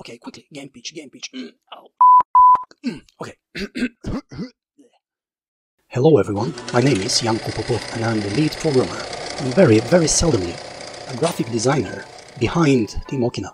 Okay, quickly. Game pitch, game pitch. Mm, ow. Mm, okay. Hello everyone, my name is Yanko Popov and I'm the lead programmer and very, very seldomly a graphic designer behind Team Okina,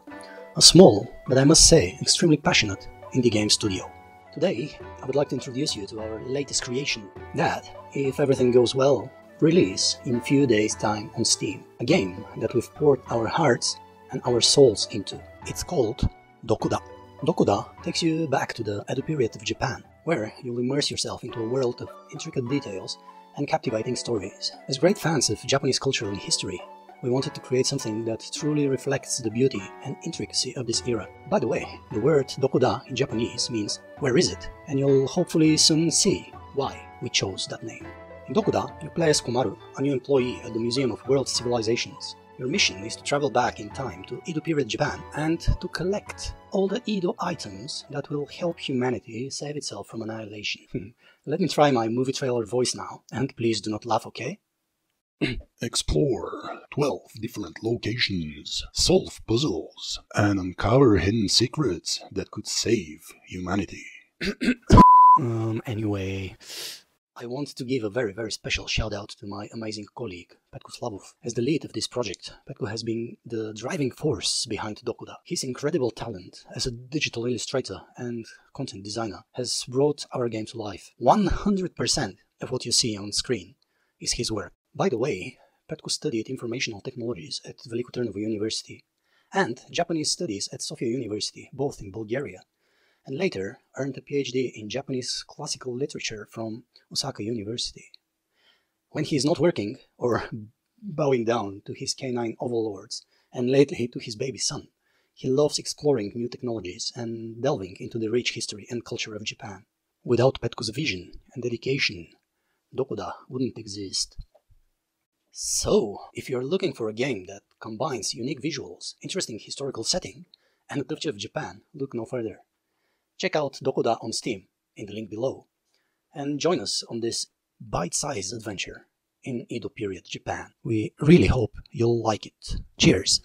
a small, but I must say, extremely passionate indie game studio. Today, I would like to introduce you to our latest creation that, if everything goes well, release in a few days time on Steam. A game that we've poured our hearts and our souls into. It's called Dokoda. Dokoda takes you back to the Edo period of Japan, where you'll immerse yourself into a world of intricate details and captivating stories. As great fans of Japanese culture and history, we wanted to create something that truly reflects the beauty and intricacy of this era. By the way, the word Dokoda in Japanese means where is it? And you'll hopefully soon see why we chose that name. In Dokoda, you play as Komaru, a new employee at the Museum of World Civilizations. Your mission is to travel back in time to Edo period Japan and to collect all the Edo items that will help humanity save itself from annihilation. Let me try my movie trailer voice now, and please do not laugh, okay? Explore 12 different locations, solve puzzles, and uncover hidden secrets that could save humanity. um, anyway, I want to give a very, very special shout out to my amazing colleague, Petko Slavov. As the lead of this project, Petko has been the driving force behind Dokoda. His incredible talent as a digital illustrator and content designer has brought our game to life. 100% of what you see on screen is his work. By the way, Petko studied informational technologies at Veliko Trnovo University and Japanese studies at Sofia University, both in Bulgaria and later earned a PhD in Japanese classical literature from Osaka University. When he is not working or bowing down to his canine overlords and lately to his baby son, he loves exploring new technologies and delving into the rich history and culture of Japan. Without Petko's vision and dedication, Dokoda wouldn't exist. So, if you're looking for a game that combines unique visuals, interesting historical setting, and a touch of Japan, look no further check out Dokoda on Steam in the link below and join us on this bite-sized adventure in Edo period Japan. We really hope you'll like it. Cheers!